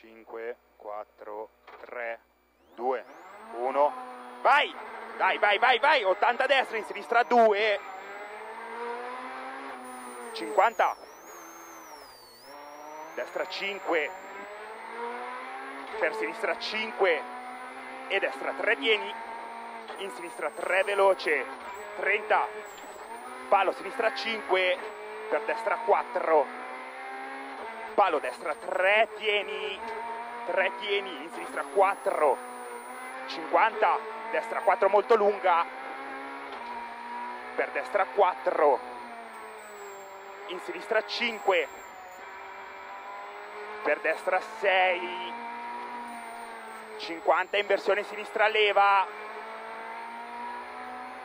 5, 4, 3, 2, 1. Vai! Dai, vai, vai, vai! 80 a destra, in sinistra 2. 50. Destra 5. Per sinistra 5. E destra 3 tieni. In sinistra 3 veloce. 30. Palo sinistra 5. Per destra 4. Palo destra 3 tieni. 3 tieni. In sinistra 4. 50. Destra 4 molto lunga. Per destra 4 in sinistra 5 per destra 6 50 in versione sinistra leva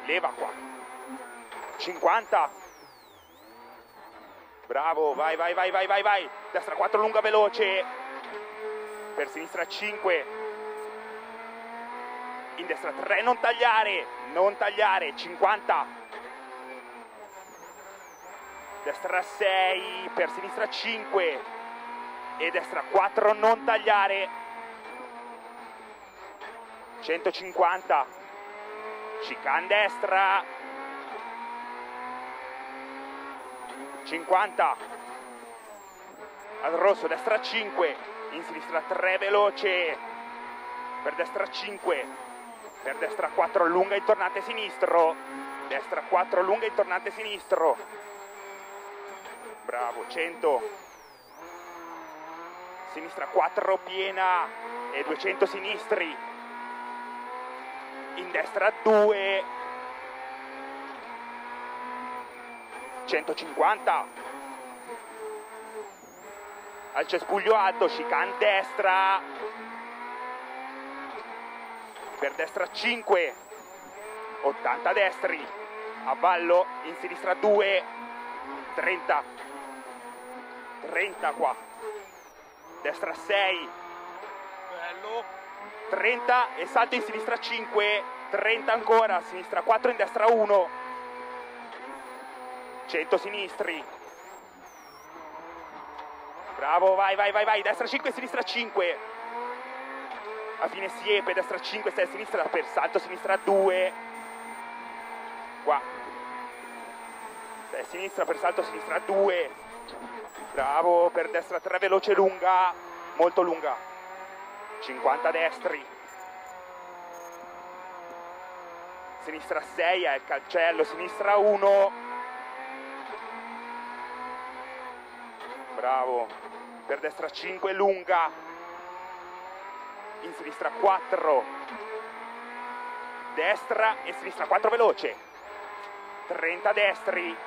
leva qua 50 bravo vai vai vai vai vai vai destra 4 lunga veloce. Per sinistra 5 in destra 3 non tagliare non tagliare. 50 destra 6 per sinistra 5 e destra 4 non tagliare. 150 chicane destra. 50 al rosso destra 5 in sinistra 3 veloce. Per destra 5 per destra 4 lunga in tornante sinistro. Destra 4 lunga in tornante sinistro. Bravo 100 sinistra 4 piena e 200 sinistri. In destra 2 150 al cespuglio alto chicane destra. Per destra 5 80 destri. A ballo in sinistra 2 30 30 qua. Destra 6 Bello. 30 e salto in sinistra 5 30 ancora sinistra 4 in destra 1 100 sinistri bravo vai vai vai vai destra 5 sinistra 5 a fine siepe destra 5 6 a sinistra per salto sinistra 2 qua. 6 a sinistra per salto sinistra 2 bravo per destra 3 veloce lunga. Molto lunga. 50 destri. Sinistra 6 al cancello sinistra 1 bravo. Per destra 5 lunga. In sinistra 4 destra e sinistra 4 veloce. 30 destri.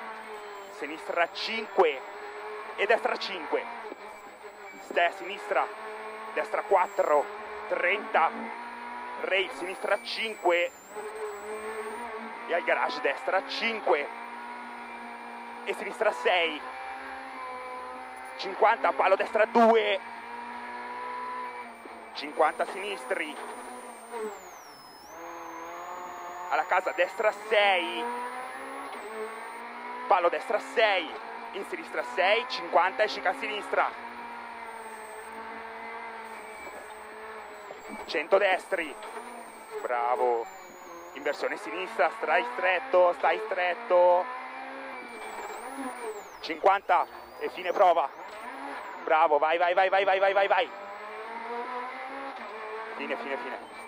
Sinistra 5 e destra 5 ste sinistra. Destra 4 30 rail sinistra 5 e al garage destra 5 e sinistra 6 50 palo destra 2 50 sinistri. Alla casa destra 6 palo destra 6 in sinistra 6 50 esci a sinistra. 100 destri. Bravo. Inversione sinistra stai stretto stai stretto. 50 e fine prova Bravo, vai, vai, vai, vai, vai, vai, vai. Fine, fine, fine.